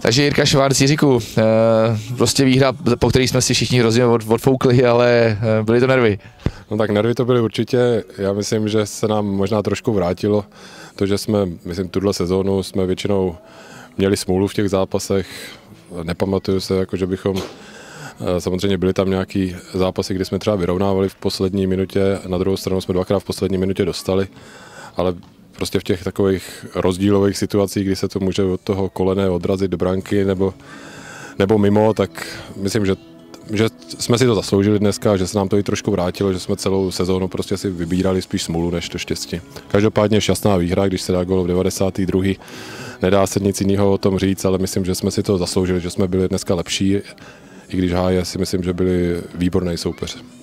Takže Jirka Švárc, Jiříku, eh, prostě výhra, po který jsme si všichni hrozně od, odfoukli, ale eh, byly to nervy. No tak nervy to byly určitě. Já myslím, že se nám možná trošku vrátilo to, že jsme, myslím, tuhle sezónu jsme většinou měli smůlu v těch zápasech. Nepamatuju se, jako že bychom eh, Samozřejmě byly tam nějaký zápasy, kdy jsme třeba vyrovnávali v poslední minutě, na druhou stranu jsme dvakrát v poslední minutě dostali, ale prostě v těch takových rozdílových situacích, kdy se to může od toho kolene odrazit do branky nebo, nebo mimo, tak myslím, že že jsme si to zasloužili dneska, že se nám to i trošku vrátilo, že jsme celou sezónu prostě si vybírali spíš smůlu než to štěstí. Každopádně šťastná výhra, když se dá gol v 92. Nedá se nic jiného o tom říct, ale myslím, že jsme si to zasloužili, že jsme byli dneska lepší, i když háje si myslím, že byli výborný soupeř.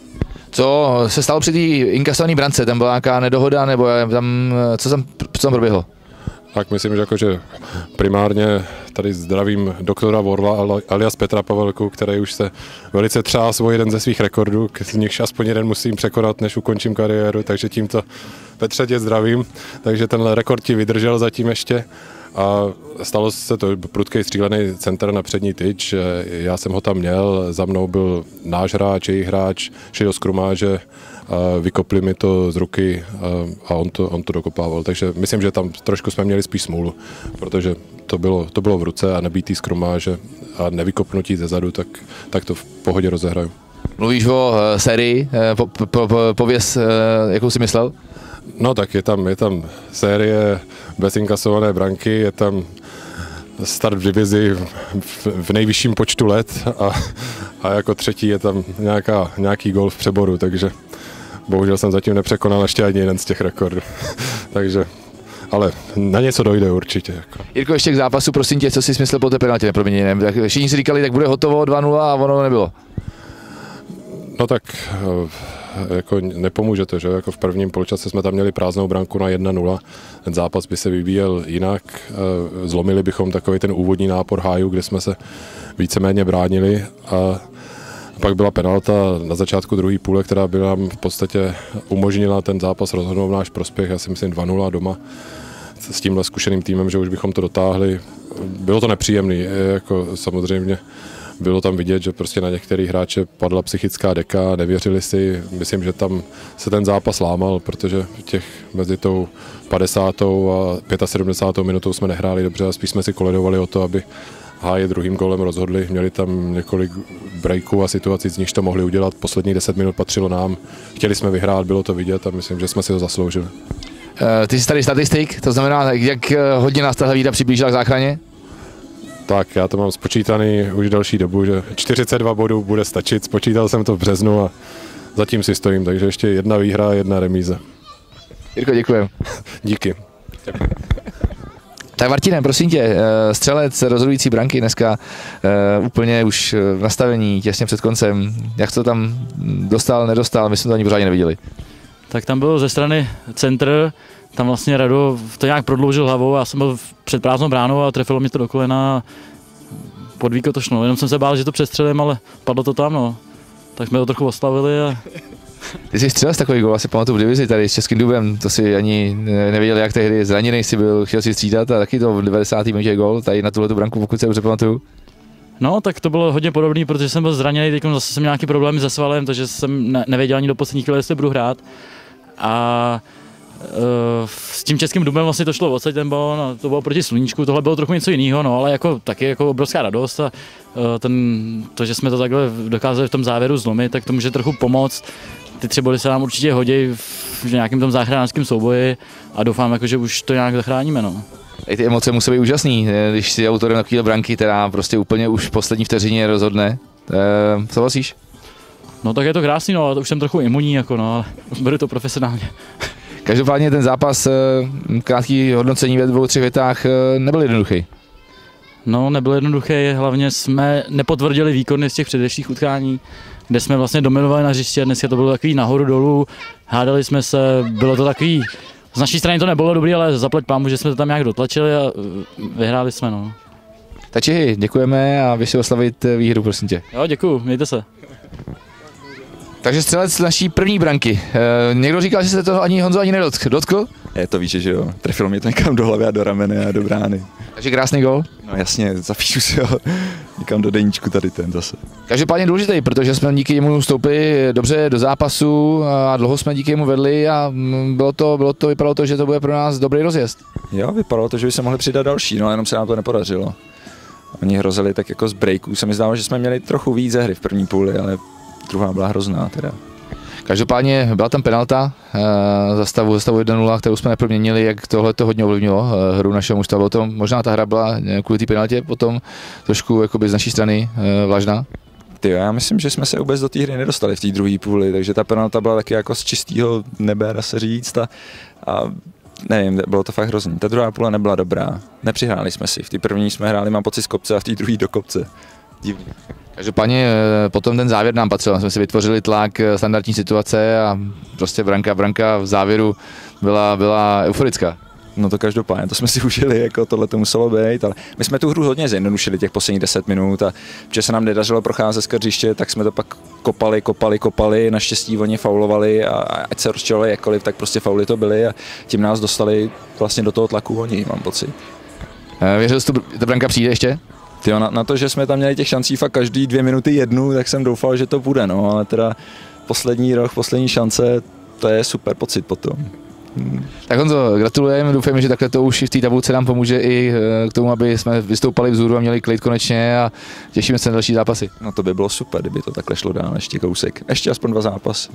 Co se stalo při té inkasované brance? Tam byla nějaká nedohoda, nebo tam, co, tam, co tam proběhlo? Tak myslím, že, jako, že primárně tady zdravím doktora Vorla alias Petra Pavelku, který už se velice třás o jeden ze svých rekordů, z nichž aspoň jeden musím překonat, než ukončím kariéru, takže tímto Petře tě zdravím. Takže tenhle rekord ti vydržel zatím ještě a stalo se to prudký střílený center na přední tyč, já jsem ho tam měl, za mnou byl náš hráč, jejich hráč, šli do skrumáže, vykopli mi to z ruky a on to, on to dokopával. Takže myslím, že tam trošku jsme měli spíš smůlu, protože to bylo, to bylo v ruce a nebýtý skrumáže a nevykopnutí ze zadu, tak, tak to v pohodě rozehraju. Mluvíš o uh, sérii, uh, po, po, po, pověz, jakou jsi myslel? No tak je tam, je tam série bez inkasované branky, je tam start v divizi v, v nejvyšším počtu let a, a jako třetí je tam nějaká, nějaký gol v přeboru, takže bohužel jsem zatím nepřekonal ještě ani jeden z těch rekordů. takže ale na něco dojde určitě. Jako. Jirko, ještě k zápasu, prosím tě, co jsi myslel po té penaltě, nepromiň, tak všichni si říkali, tak bude hotovo 2-0 a ono nebylo. No tak eh, jako nepomůže to, že jako v prvním poločase jsme tam měli prázdnou branku na 1-0, ten zápas by se vyvíjel jinak, eh, zlomili bychom takový ten úvodní nápor háju, kde jsme se víceméně bránili. A pak byla penalta na začátku druhé půle, která by nám v podstatě umožnila ten zápas rozhodnout v náš prospěch, já si myslím 2-0 doma s tímhle zkušeným týmem, že už bychom to dotáhli. Bylo to nepříjemné, jako samozřejmě bylo tam vidět, že prostě na některých hráče padla psychická deka, nevěřili si. Myslím, že tam se ten zápas lámal, protože těch mezi tou 50. a 75. minutou jsme nehráli dobře a spíš jsme si koledovali o to, aby háje druhým golem rozhodli. Měli tam několik breaků a situací, z nichž to mohli udělat. Poslední 10 minut patřilo nám. Chtěli jsme vyhrát, bylo to vidět a myslím, že jsme si to zasloužili. Eh, ty jsi tady statistik, to znamená, jak eh, hodně nás tahle výda přiblížila k záchraně? Tak, já to mám spočítaný už další dobu, že 42 bodů bude stačit, spočítal jsem to v březnu a zatím si stojím, takže ještě jedna výhra a jedna remíze. Jirko, děkujem. Díky. Tak Martine, prosím tě, eh, střelec rozhodující branky dneska úplně už v nastavení těsně před koncem. Jak to tam dostal, nedostal, my jsme to ani pořádně neviděli. Tak tam byl ze strany centr, tam vlastně Rado to nějak prodloužil hlavou, já jsem byl před prázdnou bránou a trefilo mě to do kolena podvíko to šlo. Jenom jsem se bál, že to přestřelím, ale padlo to tam, no. Tak jsme to trochu oslavili a ty jsi střelil takový gol, asi pamatuju v divizi tady s Českým dubem, to si ani nevěděl, jak tehdy zraněný si byl, chtěl si střídat a taky to v 90. minutě gol, tady na tuhle branku, pokud se dobře pamatuju. No, tak to bylo hodně podobné, protože jsem byl zraněný, teď zase jsem nějaký problémy se svalem, takže jsem ne- nevěděl ani do poslední chvíle, jestli budu hrát. A s tím českým dubem vlastně to šlo odsaď ten balon a to bylo proti sluníčku, tohle bylo trochu něco jiného, no, ale jako taky jako obrovská radost a uh, ten, to, že jsme to takhle dokázali v tom závěru zlomit, tak to může trochu pomoct. Ty tři body se nám určitě hodí v nějakém tom záchranářském souboji a doufám, jako, že už to nějak zachráníme. No. I ty emoce musí být úžasný, když si autorem takové branky, která prostě úplně už v poslední vteřině rozhodne. E, souhlasíš? No tak je to krásný, no, ale to už jsem trochu imunní, jako no, ale beru to profesionálně. Každopádně ten zápas, eh, krátký hodnocení ve dvou, třech větách, eh, nebyl jednoduchý. No, nebyl jednoduchý, hlavně jsme nepotvrdili výkony z těch předešlých utkání, kde jsme vlastně dominovali na hřiště, dneska to bylo takový nahoru dolů, hádali jsme se, bylo to takový, z naší strany to nebylo dobrý, ale zaplať pámu, že jsme to tam nějak dotlačili a eh, vyhráli jsme, no. Takže děkujeme a vy si oslavit výhru, prosím tě. Jo, děkuju, mějte se. Takže střelec naší první branky. E, někdo říkal, že se to ani Honzo ani nedotkl. Dotkl? Je to víš, že jo. Trefil mě to někam do hlavy a do ramene a do brány. Takže krásný gol. No jasně, zapíšu si ho někam do deníčku tady ten zase. Každopádně důležitý, protože jsme díky němu stoupili dobře do zápasu a dlouho jsme díky němu vedli a mm, bylo to, bylo to, vypadalo to, že to bude pro nás dobrý rozjezd. Jo, vypadalo to, že by se mohli přidat další, no jenom se nám to nepodařilo. Oni hrozili tak jako z breaků, se mi zdálo, že jsme měli trochu víc ze hry v první půli, ale druhá byla hrozná teda. Každopádně byla tam penalta uh, za stavu, za stavu 1-0, kterou jsme neproměnili, jak tohle to hodně ovlivnilo uh, hru našeho mužstva. Bylo to, možná ta hra byla eh, kvůli té penaltě potom trošku jakoby z naší strany uh, vlažná. Ty já myslím, že jsme se vůbec do té hry nedostali v té druhé půli, takže ta penalta byla taky jako z čistého nebe, dá se říct. A, a nevím, bylo to fakt hrozný. Ta druhá půle nebyla dobrá. Nepřihráli jsme si. V té první jsme hráli, mám pocit, z kopce a v té druhé do kopce. Divný. Každopádně potom ten závěr nám patřil, jsme si vytvořili tlak, standardní situace a prostě branka, branka v závěru byla, byla euforická. No to každopádně, to jsme si užili, jako tohle to muselo být, ale my jsme tu hru hodně zjednodušili těch posledních 10 minut a že se nám nedařilo procházet z hřiště, tak jsme to pak kopali, kopali, kopali, naštěstí oni faulovali a ať se rozčilovali jakkoliv, tak prostě fauly to byly a tím nás dostali vlastně do toho tlaku oni, mám pocit. Věřil jsi, že ta branka přijde ještě? Tyjo, na, na, to, že jsme tam měli těch šancí fakt každý dvě minuty jednu, tak jsem doufal, že to bude, no, ale teda poslední rok, poslední šance, to je super pocit potom. Hmm. Tak Honzo, gratulujeme, doufejme, že takhle to už v té tabulce nám pomůže i eh, k tomu, aby jsme vystoupali vzhůru a měli klid konečně a těšíme se na další zápasy. No to by bylo super, kdyby to takhle šlo dál ještě kousek. Ještě aspoň dva zápasy.